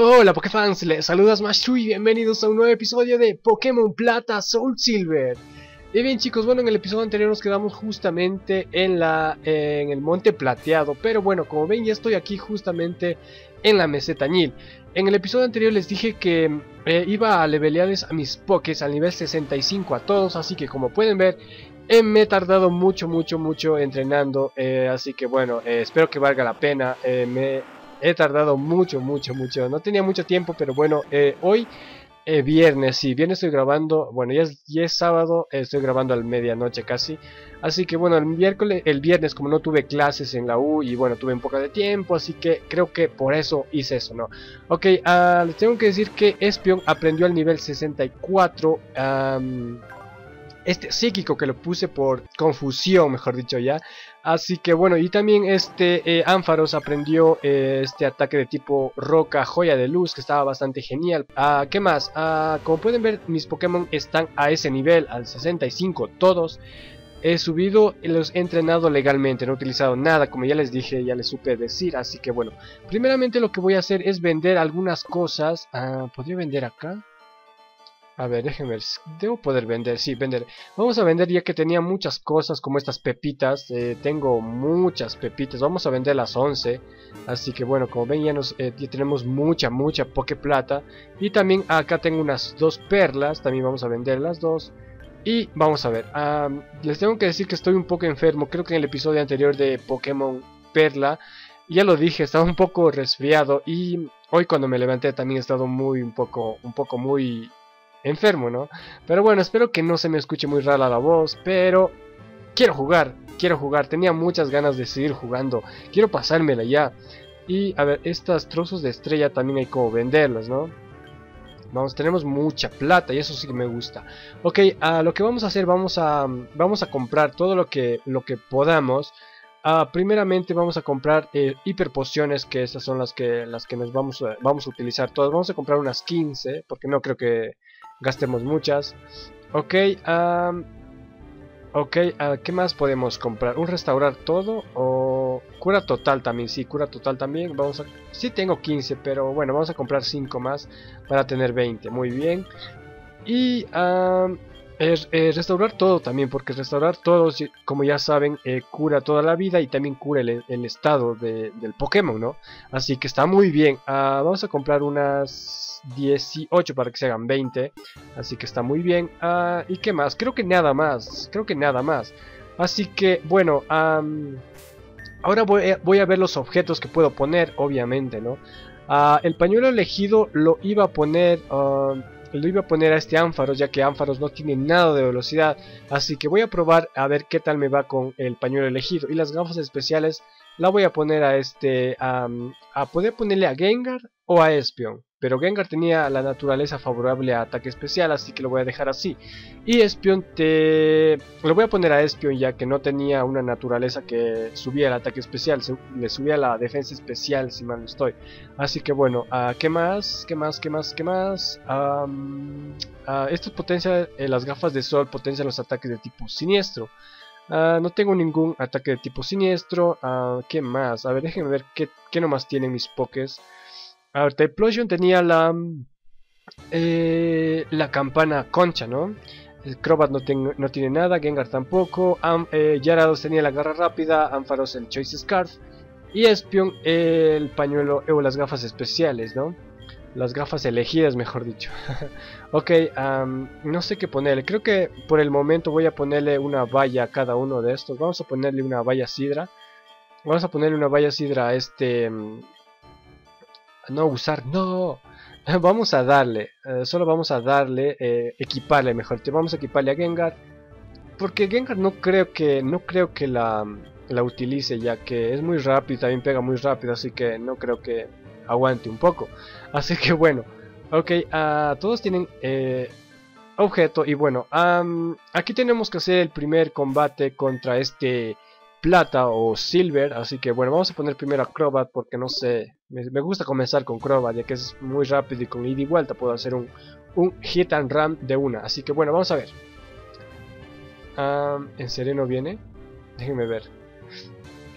Hola Pokéfans, les saluda Smash y bienvenidos a un nuevo episodio de Pokémon Plata Soul Silver Y bien chicos, bueno en el episodio anterior nos quedamos justamente en, la, en el monte plateado Pero bueno, como ven ya estoy aquí justamente en la meseta Nil En el episodio anterior les dije que eh, iba a levelearles a mis Pokés al nivel 65 a todos Así que como pueden ver eh, me he tardado mucho, mucho, mucho entrenando, eh, así que bueno, espero que valga la pena. me he tardado mucho, mucho, mucho. No tenía mucho tiempo, pero bueno, eh, hoy eh, viernes, sí, viernes estoy grabando, bueno, ya es, sábado, estoy grabando al medianoche casi. Así que bueno, el miércoles, el viernes como no tuve clases en la U y bueno, tuve un poco de tiempo, así que creo que por eso hice eso, ¿no? Ok, uh, les tengo que decir que Espion aprendió al nivel 64 este psíquico que lo puse por confusión, mejor dicho ya. Así que bueno, y también este eh, aprendió eh, este ataque de tipo roca, joya de luz, que estaba bastante genial. Ah, ¿Qué más? Ah, como pueden ver, mis Pokémon están a ese nivel, al 65, todos. He subido y los he entrenado legalmente, no he utilizado nada, como ya les dije, ya les supe decir. Así que bueno, primeramente lo que voy a hacer es vender algunas cosas. Ah, ¿Podría vender acá? A ver, déjenme ver. Debo poder vender, sí, vender. Vamos a vender ya que tenía muchas cosas como estas pepitas. Eh, tengo muchas pepitas. Vamos a vender las 11. Así que bueno, como ven ya, nos, eh, tenemos mucha, mucha poke plata. Y también acá tengo unas dos perlas. También vamos a vender las dos. Y vamos a ver. les tengo que decir que estoy un poco enfermo. Creo que en el episodio anterior de Pokémon Perla. Ya lo dije, estaba un poco resfriado. Y hoy cuando me levanté también he estado muy, un poco, un poco muy enfermo, ¿no? Pero bueno, espero que no se me escuche muy rara la voz, pero quiero jugar, quiero jugar, tenía muchas ganas de seguir jugando, quiero pasármela ya. Y a ver, estas trozos de estrella también hay como venderlas, ¿no? Vamos, tenemos mucha plata y eso sí que me gusta. Ok, lo que vamos a hacer, vamos a, vamos a comprar todo lo que, lo que podamos. Uh, primeramente vamos a comprar eh, hiper pociones, que estas son las que, las que nos vamos vamos a utilizar todas. Vamos a comprar unas 15, porque no creo que gastemos muchas. Ok, ok, uh, ¿qué más podemos comprar? ¿Un restaurar todo o cura total también? Sí, cura total también. Vamos a... Sí tengo 15, pero bueno, vamos a comprar 5 más para tener 20. Muy bien. Y eh, restaurar todo también, porque restaurar todo, como ya saben, eh, cura toda la vida y también cura el, estado del Pokémon, ¿no? Así que está muy bien. Ah, vamos a comprar unas 18 para que se hagan 20. Así que está muy bien. Ah, ¿Y qué más? Creo que nada más. Creo que nada más. Así que, bueno, ahora voy a, ver los objetos que puedo poner, obviamente, ¿no? Ah, el pañuelo elegido lo iba a poner lo iba a poner a este ánfaros ya que ánfaros no tiene nada de velocidad. Así que voy a probar a ver qué tal me va con el pañuelo elegido. Y las gafas especiales la voy a poner a este a poder ponerle a Gengar o a Espion pero Gengar tenía la naturaleza favorable a ataque especial, así que lo voy a dejar así. Y Espion te... Lo voy a poner a Espion ya que no tenía una naturaleza que subía el ataque especial, le subía la defensa especial si mal no estoy. Así que bueno, uh, ¿qué más? ¿Qué más? ¿Qué más? ¿Qué más? Um, eh, las gafas de sol potencian los ataques de tipo siniestro. Ah, no tengo ningún ataque de tipo siniestro. ¿Qué más? A ver, déjenme ver qué, qué nomás tienen mis pokés. A ver, Typlosion tenía la eh, la campana concha, ¿no? El Crobat no, no tiene nada, Gengar tampoco, Am eh, Yarados tenía la garra rápida, Ampharos el Choice Scarf y Espion el pañuelo o las gafas especiales, ¿no? Las gafas elegidas, mejor dicho. ok, no sé qué ponerle. Creo que por el momento voy a ponerle una valla a cada uno de estos. Vamos a ponerle una valla sidra. Vamos a ponerle una valla sidra a este no usar, no. Vamos a darle, eh, solo vamos a darle, eh, equiparle mejor. Vamos a equiparle a Gengar. Porque Gengar no creo que, no creo que la, la utilice ya que es muy rápido, también pega muy rápido, así que no creo que aguante un poco. Así que bueno, ok, uh, todos tienen eh, objeto y bueno, aquí tenemos que hacer el primer combate contra este plata o silver, así que bueno, vamos a poner primero a Crobat porque no sé, me, gusta comenzar con Crobat ya que es muy rápido y con ida y vuelta puedo hacer un, un hit and run de una, así que bueno, vamos a ver. ¿En Sereno viene? Déjenme ver.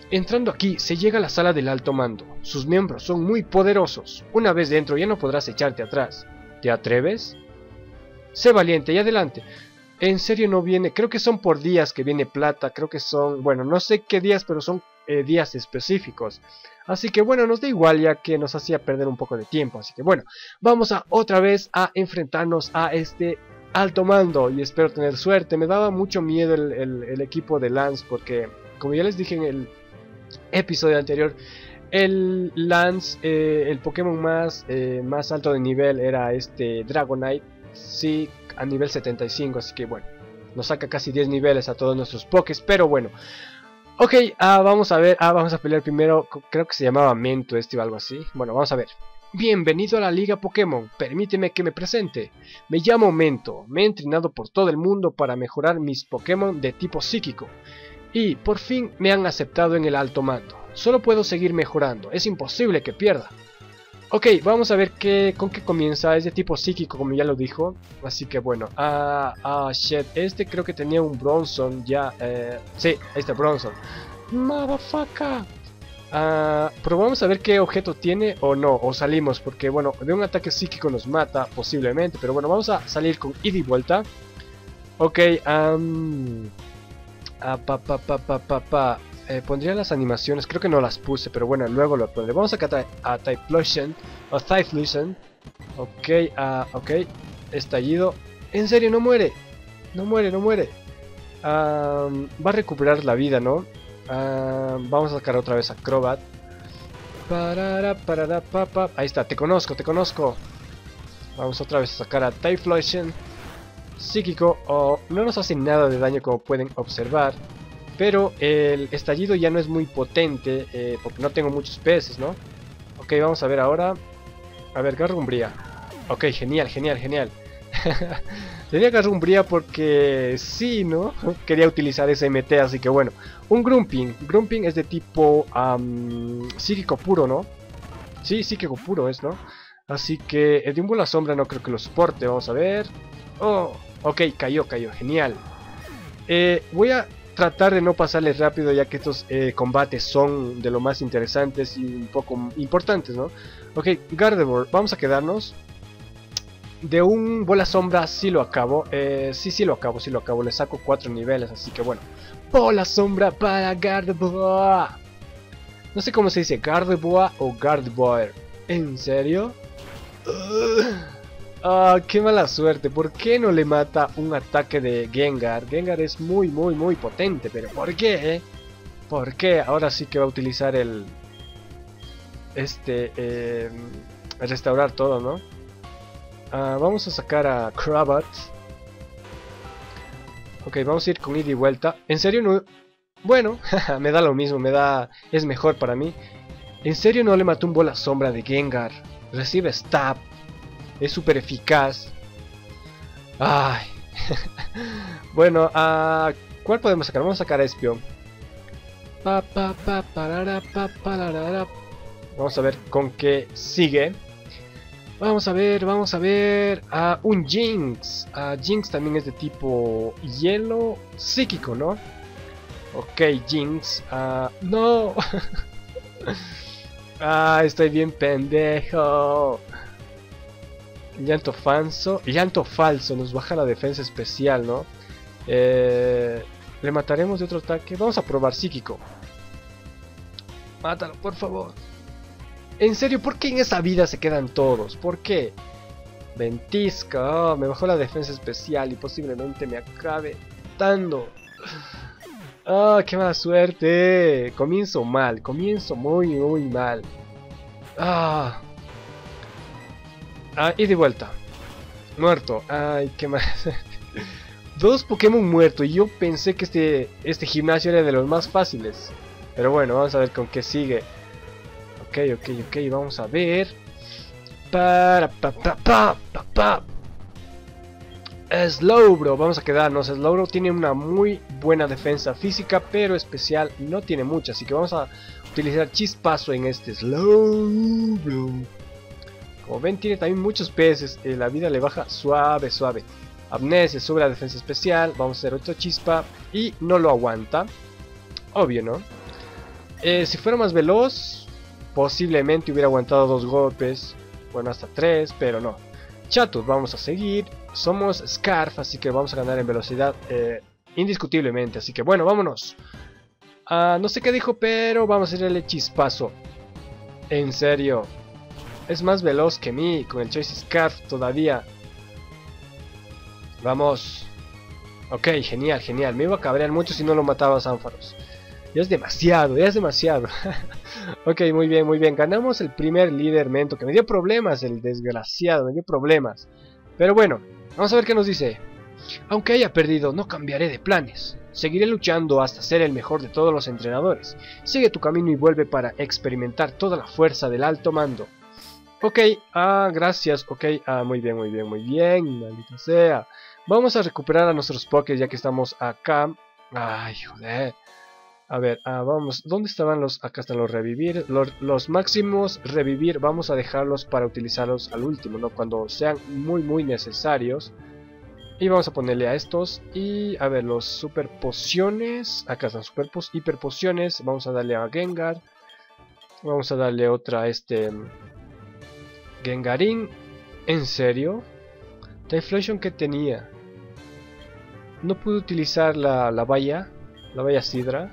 Entrando aquí se llega a la sala del alto mando. Sus miembros son muy poderosos. Una vez dentro ya no podrás echarte atrás. ¿Te atreves? Sé valiente y adelante. En serio no viene, creo que son por días que viene plata, creo que son, bueno, no sé qué días, pero son eh, días específicos. Así que bueno, nos da igual ya que nos hacía perder un poco de tiempo. Así que bueno, vamos a otra vez a enfrentarnos a este alto mando y espero tener suerte. Me daba mucho miedo el, equipo de Lance porque, como ya les dije en el episodio anterior, el Lance, eh, el Pokémon más, eh, más alto de nivel era este Dragonite. Sí, a nivel 75, así que bueno, nos saca casi 10 niveles a todos nuestros Pokés, pero bueno. Ok, ah, vamos a ver, ah, vamos a pelear primero, creo que se llamaba Mento este o algo así. Bueno, vamos a ver. Bienvenido a la Liga Pokémon, permíteme que me presente. Me llamo Mento, me he entrenado por todo el mundo para mejorar mis Pokémon de tipo psíquico. Y por fin me han aceptado en el alto mando. Solo puedo seguir mejorando, es imposible que pierda. Ok, vamos a ver qué, con qué comienza. Es de tipo psíquico, como ya lo dijo. Así que bueno. Ah, ah, shit. Este creo que tenía un Bronson ya. Eh, sí, está Bronson. Motherfucker. Ah, pero vamos a ver qué objeto tiene o no. O salimos, porque bueno, de un ataque psíquico nos mata, posiblemente. Pero bueno, vamos a salir con ida y vuelta. Ok, um, ah, pa, pa, pa. Eh, pondría las animaciones, creo que no las puse, pero bueno, luego lo pondré. Vamos acá a Typhlosion, o Typhlosion. Ok, uh, ok, estallido. En serio, no muere, no muere, no muere. va a recuperar la vida, ¿no? vamos a sacar otra vez a Crobat. Parara, parara, pa, Ahí está, te conozco, te conozco. Vamos otra vez a sacar a Typhlosion. Psíquico, no nos hace nada de daño como pueden observar. Pero el estallido ya no es muy potente, eh, porque no tengo muchos peces, ¿no? Ok, vamos a ver ahora. A ver, Garrumbría. Ok, genial, genial, genial. Tenía Garrumbría porque sí, ¿no? Quería utilizar ese MT, así que bueno. Un Grumping. Grumping es de tipo psíquico puro, ¿no? Sí, psíquico puro es, ¿no? Así que el de un bola sombra no creo que lo soporte. Vamos a ver. Oh, ok, cayó, cayó. Genial. Eh, voy a tratar de no pasarles rápido ya que estos eh, combates son de lo más interesantes y un poco importantes, ¿no? Ok, Gardevoir, vamos a quedarnos. De un bola sombra sí lo acabo, eh, sí, sí lo acabo, sí lo acabo, le saco cuatro niveles, así que bueno. Bola sombra para Gardevoir. No sé cómo se dice, Gardevoir o Gardevoir. ¿En serio? Ah, qué mala suerte. ¿Por qué no le mata un ataque de Gengar? Gengar es muy, muy, muy potente. Pero ¿por qué? ¿Por qué? Ahora sí que va a utilizar el... Este... Eh, restaurar todo, ¿no? Ah, vamos a sacar a Krabat. Ok, vamos a ir con ida y vuelta. ¿En serio no...? Bueno, me da lo mismo, me da... Es mejor para mí. ¿En serio no le mató un bola sombra de Gengar? Recibe stab. Es súper eficaz. Ay. bueno, ¿a ¿cuál podemos sacar? Vamos a sacar a Espion. Vamos a ver con qué sigue. Vamos a ver, vamos a ver. A un Jinx. A Jinx también es de tipo hielo psíquico, ¿no? Ok, Jinx. no. ah, estoy bien pendejo. Llanto falso. Llanto falso. Nos baja la defensa especial, ¿no? Eh, le mataremos de otro ataque. Vamos a probar psíquico. Mátalo, por favor. En serio, ¿por qué en esa vida se quedan todos? ¿Por qué? Ventisca. Oh, me bajó la defensa especial y posiblemente me acabe dando. Ah, qué mala suerte. Comienzo mal. Comienzo muy, muy mal. Ah. Ah, y de vuelta. Muerto. Ay, qué más. Dos Pokémon muertos. Y yo pensé que este, este gimnasio era de los más fáciles. Pero bueno, vamos a ver con qué sigue. Ok, ok, ok. Vamos a ver. Para, pa, pa, pa, pa, pa. Slowbro, vamos a quedarnos. Slowbro tiene una muy buena defensa física, pero especial no tiene mucha. Así que vamos a utilizar chispazo en este Slowbro. Como ven, tiene también muchos peces. Eh, la vida le baja suave, suave. Amnesia sube la defensa especial. Vamos a hacer otro chispa. Y no lo aguanta. Obvio, ¿no? Eh, si fuera más veloz, posiblemente hubiera aguantado dos golpes. Bueno, hasta tres, pero no. Chatos, vamos a seguir. Somos Scarf, así que vamos a ganar en velocidad eh, indiscutiblemente. Así que bueno, vámonos. Ah, no sé qué dijo, pero vamos a hacerle chispazo. En serio. Es más veloz que mí con el Choice Scarf todavía. Vamos. Ok, genial, genial. Me iba a cabrear mucho si no lo mataba a. Ya es demasiado, ya es demasiado. ok, muy bien, muy bien. Ganamos el primer líder mento que me dio problemas, el desgraciado, me dio problemas. Pero bueno, vamos a ver qué nos dice. Aunque haya perdido, no cambiaré de planes. Seguiré luchando hasta ser el mejor de todos los entrenadores. Sigue tu camino y vuelve para experimentar toda la fuerza del alto mando. Ok, ah, gracias, ok, ah, muy bien, muy bien, muy bien, maldita sea. Vamos a recuperar a nuestros pokés ya que estamos acá. Ay, joder. A ver, ah, vamos, ¿dónde estaban los? Acá están los revivir. Los, máximos revivir vamos a dejarlos para utilizarlos al último, ¿no? Cuando sean muy, muy necesarios. Y vamos a ponerle a estos. Y a ver, los super pociones. Acá están super hiper pociones. Vamos a darle a Gengar. Vamos a darle otra a este... Gengarin. ¿En serio? Typhlosion que tenía. No pude utilizar la, la valla. La valla Sidra.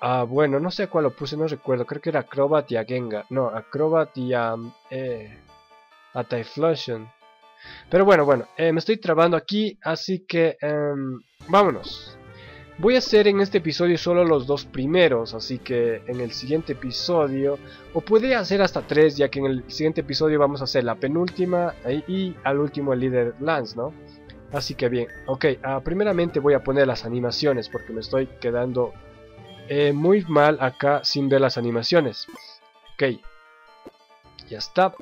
Ah, bueno, no sé cuál lo puse, no recuerdo. Creo que era Acrobat y a Gengar. No, Acrobat y a... Eh, a. Pero bueno, bueno, eh, me estoy trabando aquí, así que em, vámonos. Voy a hacer en este episodio solo los dos primeros, así que en el siguiente episodio, o puede hacer hasta tres, ya que en el siguiente episodio vamos a hacer la penúltima y al último el líder Lance, ¿no? Así que bien, ok, ah, primeramente voy a poner las animaciones porque me estoy quedando eh, muy mal acá sin ver las animaciones. Ok. Ya está.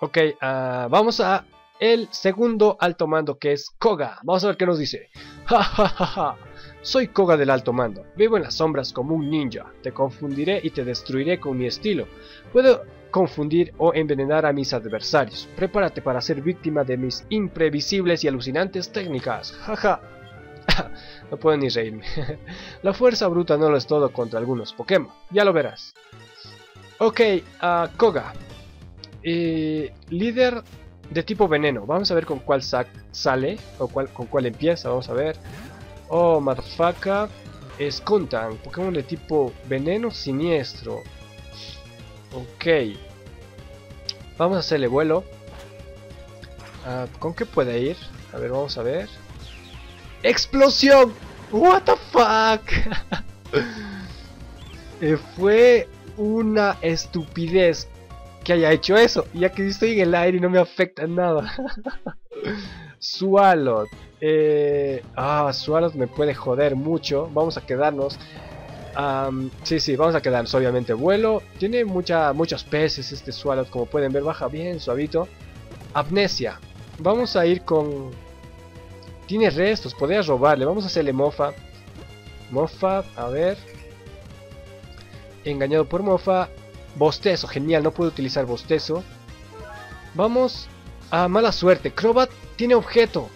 Ok, uh, vamos a el segundo alto mando que es Koga. Vamos a ver qué nos dice. Ja, Soy Koga del alto mando. Vivo en las sombras como un ninja. Te confundiré y te destruiré con mi estilo. Puedo confundir o envenenar a mis adversarios. Prepárate para ser víctima de mis imprevisibles y alucinantes técnicas. Jaja. no puedo ni reírme. La fuerza bruta no lo es todo contra algunos Pokémon, ya lo verás. Ok, uh, Koga. Eh, líder de tipo veneno. Vamos a ver con cuál sale, o con cuál empieza, vamos a ver. Oh, motherfucker. Es Pokémon de tipo veneno siniestro. Ok. Vamos a hacerle vuelo. Uh, ¿Con qué puede ir? A ver, vamos a ver. ¡Explosión! What the fuck? Eh, fue una estupidez que haya hecho eso, ya que estoy en el aire y no me afecta nada. Swalot. Eh, ah, Swalot me puede joder mucho. Vamos a quedarnos. sí, sí, vamos a quedarnos. Obviamente, vuelo. Tiene mucha, muchos peces este Swalot. Como pueden ver, baja bien suavito. Amnesia. Vamos a ir con tiene restos, podría robarle. Vamos a hacerle mofa. Mofa, a ver. Engañado por mofa. Bostezo, genial, no puedo utilizar bostezo. Vamos a mala suerte. Crobat tiene objeto.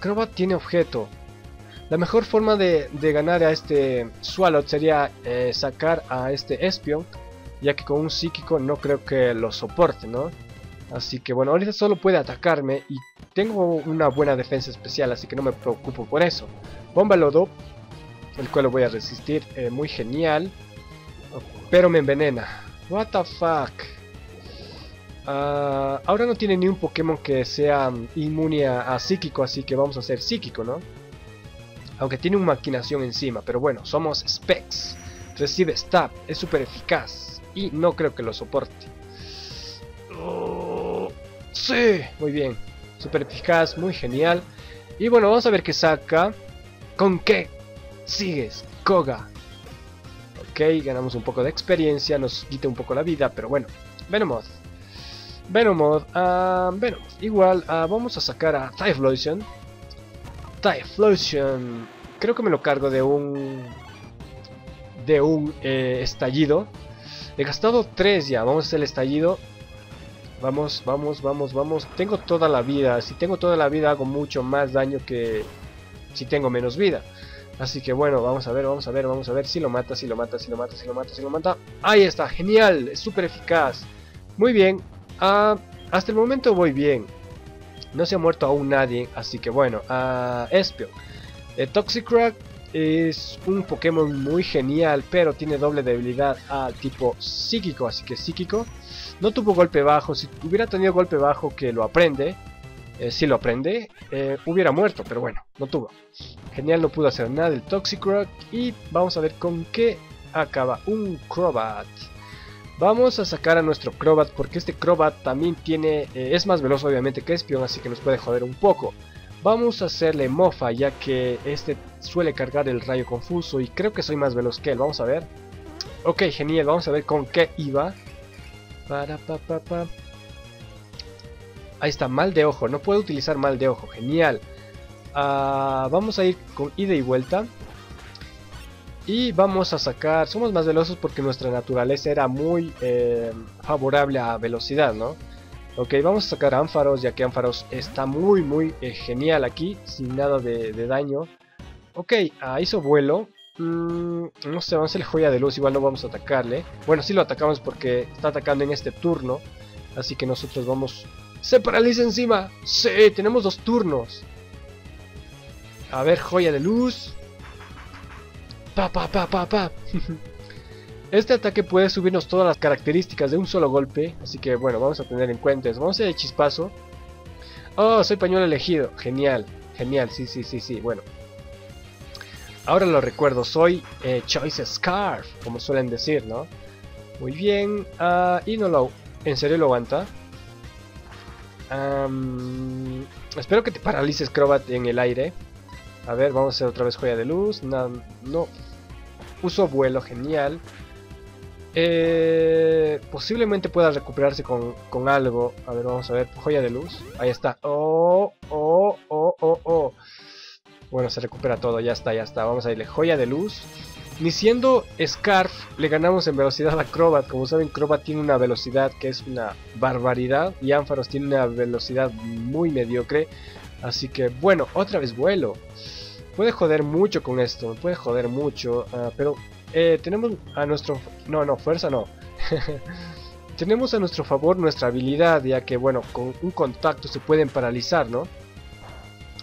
Crobat tiene objeto. La mejor forma de, ganar a este Swalot sería eh, sacar a este Espion. Ya que con un psíquico no creo que lo soporte, ¿no? Así que bueno, ahorita solo puede atacarme y tengo una buena defensa especial, así que no me preocupo por eso. Bomba Lodo, el cual lo voy a resistir, eh, muy genial. Pero me envenena. What the fuck. Ah, ahora no tiene ni un Pokémon que sea inmune a, psíquico, así que vamos a hacer psíquico, ¿no? Aunque tiene una maquinación encima, pero bueno, somos Specs. Recibe Stab, es súper eficaz y no creo que lo soporte. Sí, muy bien. Super eficaz, muy genial. Y bueno, vamos a ver qué saca. ¿Con qué sigues, Koga? Ok, ganamos un poco de experiencia, nos quita un poco la vida, pero bueno. Venomoth. Venomoth, uh, Venomoth. Igual, uh, vamos a sacar a Typhlosion. Typhlosion. Creo que me lo cargo de un... De un eh, estallido. He gastado 3 ya. Vamos a hacer el estallido. Vamos, vamos, vamos, vamos. Tengo toda la vida. Si tengo toda la vida hago mucho más daño que si tengo menos vida. Así que bueno, vamos a ver, vamos a ver, vamos a ver si lo mata, si lo mata, si lo mata, si lo mata, si lo mata. Ahí está, genial, es súper eficaz. Muy bien, ah, hasta el momento voy bien. No se ha muerto aún nadie, así que bueno, uh, Espion. Eh, Toxicrack es un Pokémon muy genial, pero tiene doble debilidad al tipo psíquico, así que psíquico. No tuvo golpe bajo, si hubiera tenido golpe bajo que lo aprende, eh, si lo aprende, eh, hubiera muerto, pero bueno, no tuvo. Genial, no pudo hacer nada el Toxicroak y vamos a ver con qué acaba un Crobat. Vamos a sacar a nuestro Crobat porque este Crobat también tiene, eh, es más veloz obviamente que Espion, así que nos puede joder un poco. Vamos a hacerle mofa ya que este suele cargar el rayo confuso y creo que soy más veloz que él, vamos a ver. Ok, genial, vamos a ver con qué iba. Para, pa, pa, pa. Ahí está, mal de ojo. No puedo utilizar mal de ojo. Genial. Ah, vamos a ir con ida y vuelta. Y vamos a sacar... Somos más veloces porque nuestra naturaleza era muy eh, favorable a velocidad, ¿no? Ok, vamos a sacar Ánfaros, ya que Ánfaros está muy, muy eh, genial aquí, sin nada de, daño. Ok, hizo vuelo. Mm, no sé, vamos a hacerle joya de luz, igual no vamos a atacarle. Bueno, sí lo atacamos porque está atacando en este turno. Así que nosotros vamos se paraliza encima. Sí, tenemos dos turnos. A ver, joya de luz. Pa, pa, pa, pa, pa. Este ataque puede subirnos todas las características de un solo golpe. Así que bueno, vamos a tener en cuenta Vamos a hacer el chispazo. Oh, soy pañuelo elegido. Genial, genial. Sí, sí, sí, sí. Bueno. Ahora lo recuerdo. Soy eh, Choice Scarf. Como suelen decir, ¿no? Muy bien. Uh, y no lo... ¿En serio lo aguanta? espero que te paralices, Crobat, en el aire. A ver, vamos a hacer otra vez joya de luz. No. Uso vuelo, genial. Eh, posiblemente pueda recuperarse con, con, algo. A ver, vamos a ver. Joya de luz. Ahí está. Oh, oh, oh, oh, oh. Bueno, se recupera todo. Ya está, ya está. Vamos a irle. Joya de luz. Ni siendo Scarf le ganamos en velocidad a Crobat. Como saben, Crobat tiene una velocidad que es una barbaridad. Y Ampharos tiene una velocidad muy mediocre. Así que, bueno, otra vez vuelo. Puede joder mucho con esto. Puede joder mucho. Ah, pero eh, tenemos a nuestro... No, no, fuerza no. tenemos a nuestro favor nuestra habilidad. Ya que, bueno, con un contacto se pueden paralizar, ¿no?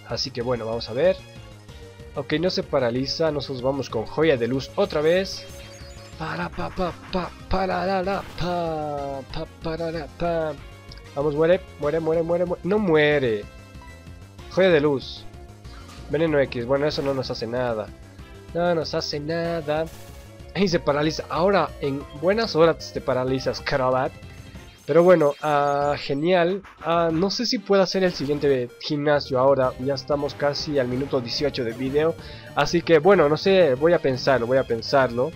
Así que, bueno, vamos a ver. Ok, no se paraliza. Nosotros vamos con joya de luz otra vez. Para pa pa pa para la la pa pa para la pa. Vamos, muere, muere, muere, muere, muere. No muere. Joya de luz. Veneno X. Bueno, eso no nos hace nada. No nos hace nada. Y se paraliza. Ahora, en buenas horas te paralizas, Karabat. Pero bueno, uh, genial. Uh, no sé si puedo hacer el siguiente gimnasio ahora. Ya estamos casi al minuto 18 de video. Así que bueno, no sé, voy a pensarlo, voy a pensarlo.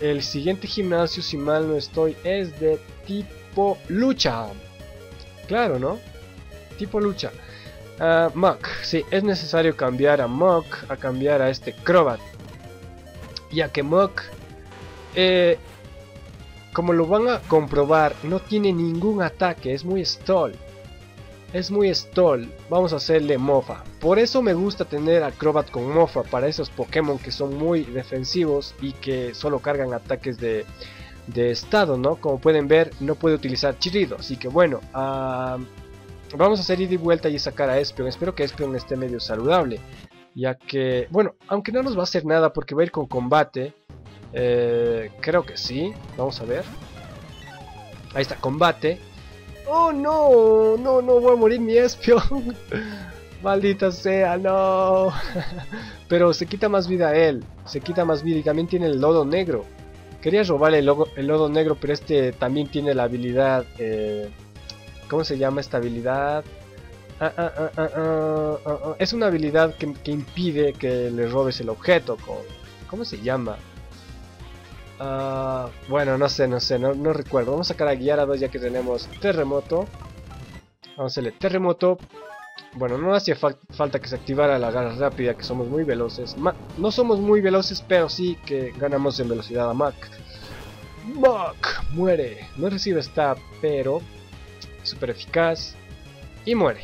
El siguiente gimnasio, si mal no estoy, es de tipo lucha. Claro, ¿no? Tipo lucha. Uh, Muk, sí, es necesario cambiar a Muk, a cambiar a este Crobat. Ya que Muk eh, como lo van a comprobar, no tiene ningún ataque, es muy stall. Es muy stall, vamos a hacerle mofa. Por eso me gusta tener a Crobat con mofa para esos Pokémon que son muy defensivos y que solo cargan ataques de, estado, ¿no? Como pueden ver, no puede utilizar chirrido, así que bueno, ah, vamos a hacer ida y vuelta y sacar a Espion. Espero que Espion esté medio saludable, ya que, bueno, aunque no nos va a hacer nada porque va a ir con combate, eh, creo que sí. Vamos a ver. Ahí está, combate. ¡Oh, no! No, no, voy a morir mi espion. Maldita sea, no. Pero se quita más vida a él. Se quita más vida y también tiene el lodo negro. Quería robarle el, lodo negro, pero este también tiene la habilidad... Eh, ¿Cómo se llama esta habilidad? Ah, ah, ah, es una habilidad que, que, impide que le robes el objeto. ¿Cómo se llama? Bueno, no sé, no sé, no, recuerdo. Vamos a sacar a guiar a dos ya que tenemos terremoto. Vamos a hacerle terremoto. Bueno, no hacía falta que se activara la garra rápida, que somos muy veloces. no somos muy veloces, pero sí que ganamos en velocidad a Mac. Mac muere. No recibe stab, pero súper eficaz. Y muere.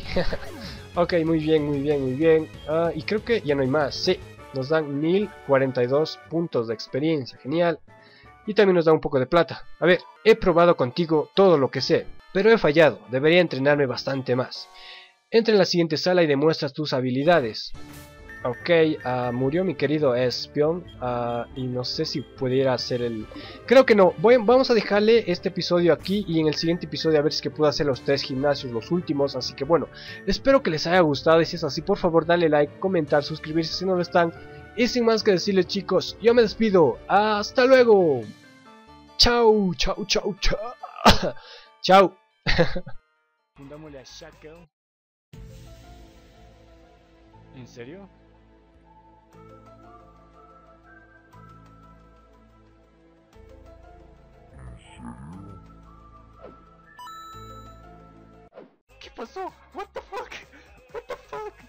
ok, muy bien, muy bien, muy bien. Ah, y creo que ya no hay más. Sí, nos dan 1042 puntos de experiencia, genial. Y también nos da un poco de plata. A ver, he probado contigo todo lo que sé, pero he fallado, debería entrenarme bastante más. Entra en la siguiente sala y demuestras tus habilidades. Ok, uh, murió mi querido espion uh, y no sé si pudiera hacer el... Creo que no, Voy, vamos a dejarle este episodio aquí y en el siguiente episodio a ver si que puedo hacer los tres gimnasios, los últimos, así que bueno, espero que les haya gustado y si es así por favor dale like, comentar, suscribirse si no lo están y sin más que decirles chicos, yo me despido, hasta luego, chau, chau, chau, chau, chau. Fundámosle a. ¿En serio? ¿Qué pasó? What the fuck? What the fuck?